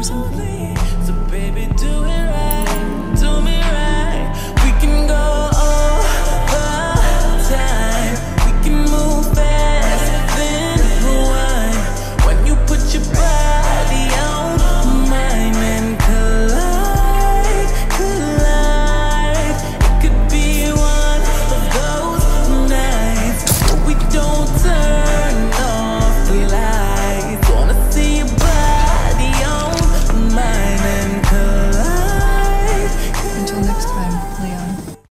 or something?